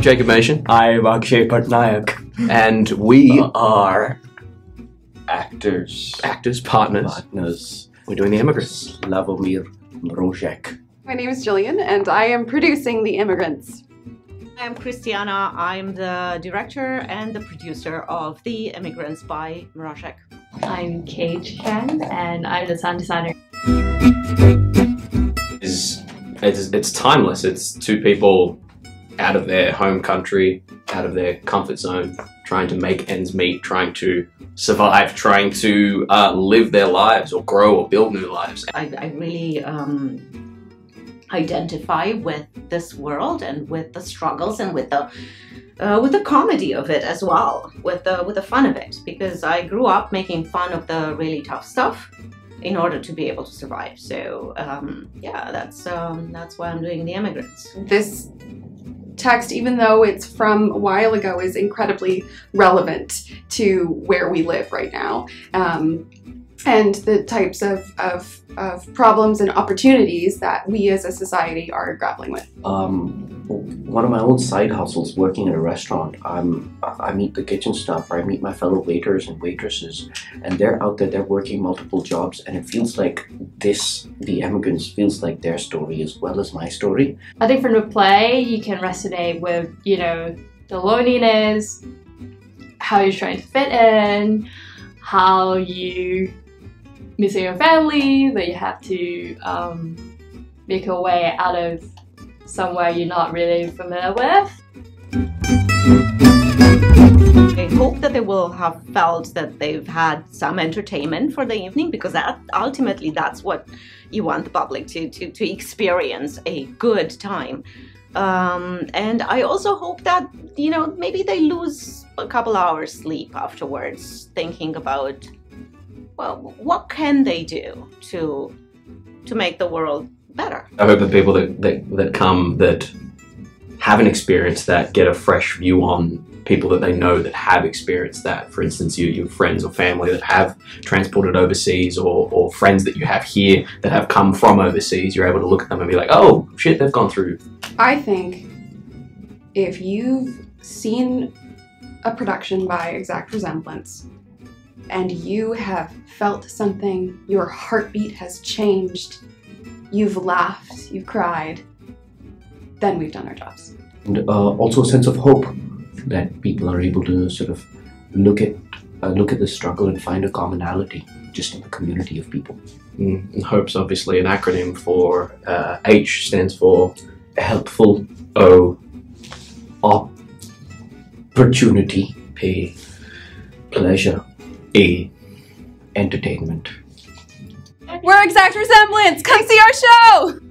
Jacob Mason, I'm Akshay Patnaik. and we Uh, are Actors. actors, partners. Partners. We're doing the immigrants. Slavomir Mrozek. My name is Jillian, and I am producing The Emigrants. I'm Christiana. I'm the director and the producer of The Emigrants by Mrozek. I'm Kate Chen, and I'm the sound designer. Is it's, it's timeless. It's two people out of their home country, out of their comfort zone, trying to make ends meet, trying to survive, trying to uh, live their lives or grow or build new lives. I, I really um, identify with this world and with the struggles and with the uh, with the comedy of it as well, with the with the fun of it, because I grew up making fun of the really tough stuff in order to be able to survive. So um, yeah, that's um, that's why I'm doing The Emigrants. This text, even though it's from a while ago, is incredibly relevant to where we live right now. Um, and the types of, of, of problems and opportunities that we as a society are grappling with. Um, one of my own side hustles working in a restaurant. I'm, I meet the kitchen staff, or I meet my fellow waiters and waitresses, and they're out there, they're working multiple jobs, and it feels like this, the immigrants, feels like their story as well as my story. I think from the play, you can resonate with, you know, the loneliness, how you're trying to fit in, how you missing your family, that you have to um, make your way out of somewhere you're not really familiar with. I hope that they will have felt that they've had some entertainment for the evening because that ultimately that's what you want the public to to, to experience a good time. Um, and I also hope that you know maybe they lose a couple hours sleep afterwards, thinking about well what can they do to to make the world. I hope that people that, that, that come that haven't experienced that get a fresh view on people that they know that have experienced that. For instance, you, your friends or family that have transported overseas or, or friends that you have here that have come from overseas, you're able to look at them and be like, oh shit, they've gone through. I think if you've seen a production by Exact Resemblance and you have felt something, your heartbeat has changed, you've laughed, you've cried, then we've done our jobs. And uh, also a sense of hope that people are able to sort of look at uh, look at the struggle and find a commonality just in the community of people. Mm, and HOPE's obviously an acronym for uh, H stands for Helpful O, opportunity, P, pleasure, E. entertainment. We're exact resemblance. Come see our show.